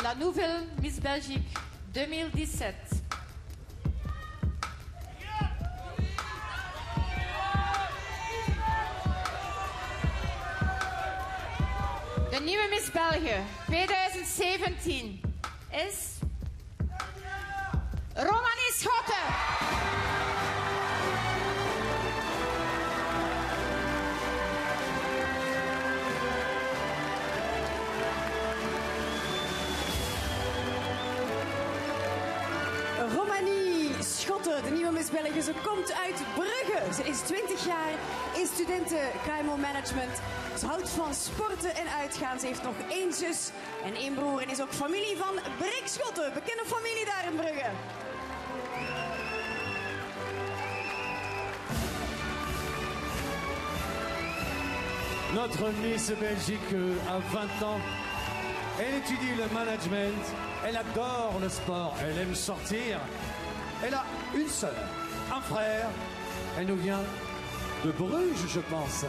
la nouvelle Miss Belgique 2017. De nieuwe Miss België 2017 is Romanie Schotten, de nieuwe Miss België. Ze komt uit Brugge. Ze is 20 jaar, is studenten KMO Management. Ze houdt van sporten en uitgaan. Ze heeft nog één zus en één broer. En is ook familie van Brik Schotten. Bekende familie daar in Brugge. Notre Miss Belgique a 20 ans. Elle étudie le management. Elle adore le sport. Elle aime sortir. Elle a une sœur, un frère. Elle nous vient de Bruges, je pense.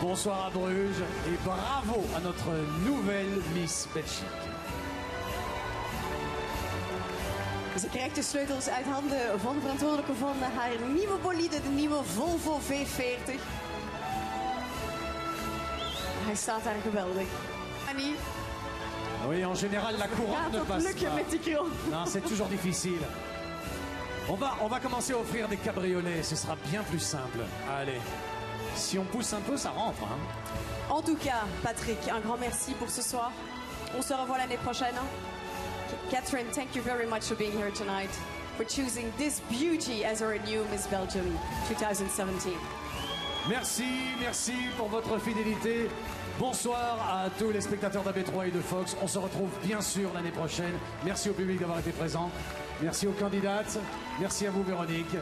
Bonsoir à Bruges et bravo à notre nouvelle Miss Belgique. Ze krijgt de sleutels uit handen van de verantwoordelijke van haar nieuwe bolide, de nieuwe Volvo V40. Hij staat daar geweldig. Annie, Oui, en général, la couronne gaat ne passe pas. Non, c'est toujours difficile. On va, on va commencer à offrir des cabriolets, ce sera bien plus simple. Allez, si on pousse un peu, ça rentre. hein. En tout cas, Patrick, un grand merci pour ce soir. On se revoit l'année prochaine. Catherine, thank you very much for being here tonight, for choosing this beauty as our new Miss Belgium 2017. Merci, merci pour votre fidélité. Bonsoir à tous les spectateurs d'AB3 et de Fox. On se retrouve bien sûr l'année prochaine. Merci au public d'avoir été présent. Merci aux candidates. Merci à vous, Véronique.